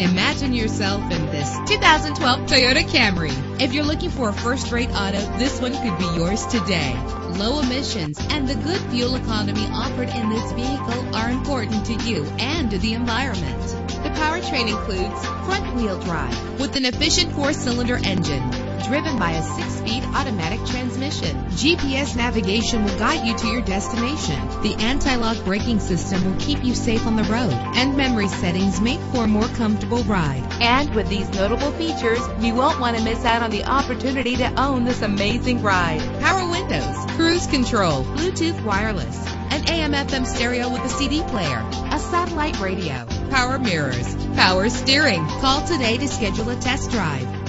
Imagine yourself in this 2012 Toyota Camry. If you're looking for a first-rate auto, this one could be yours today. Low emissions and the good fuel economy offered in this vehicle are important to you and to the environment. The powertrain includes front-wheel drive with an efficient four-cylinder engine driven by a six-speed automatic transmission. GPS navigation will guide you to your destination. The anti-lock braking system will keep you safe on the road, and memory settings make for a more comfortable ride. And with these notable features, you won't want to miss out on the opportunity to own this amazing ride. Power windows, cruise control, Bluetooth wireless, an AM/FM stereo with a CD player, a satellite radio, power mirrors, power steering. Call today to schedule a test drive.